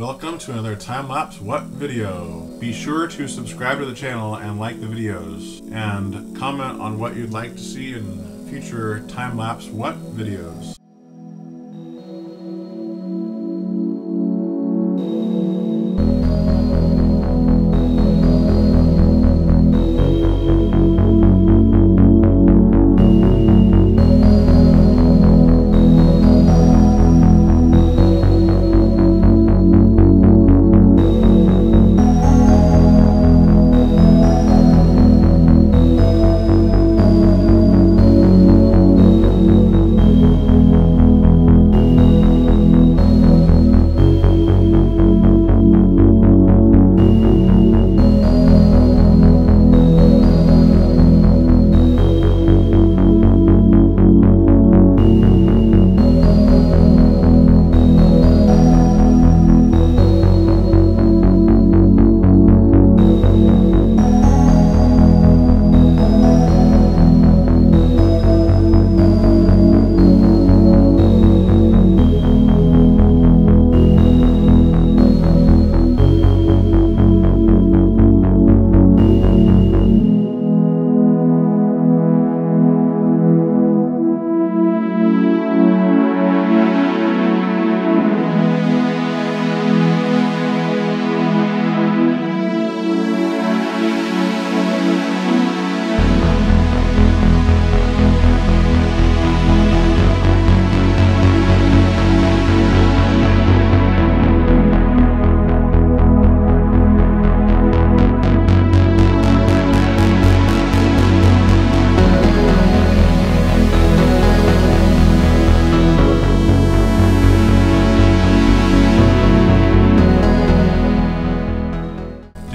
Welcome to another time-lapse what video. Be sure to subscribe to the channel and like the videos and comment on what you'd like to see in future time-lapse what videos.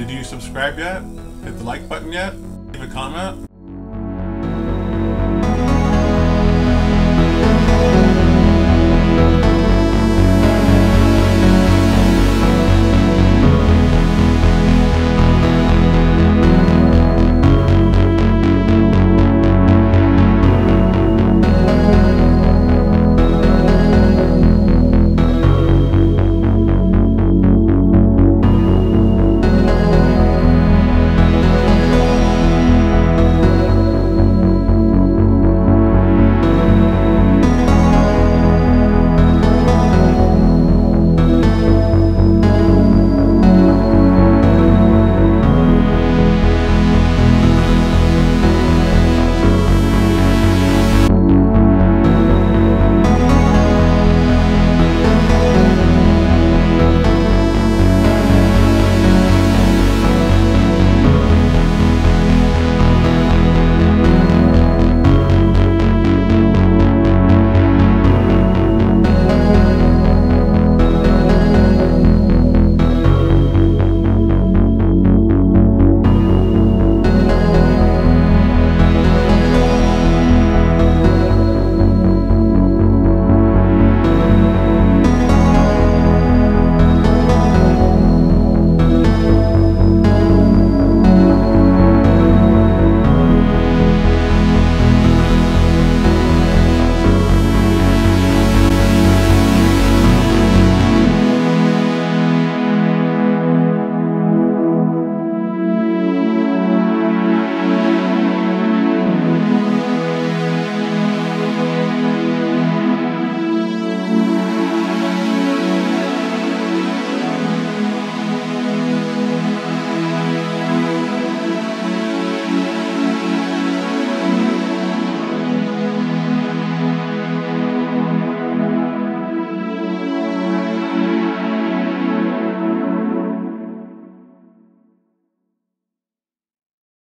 Did you subscribe yet? Hit the like button yet? Leave a comment?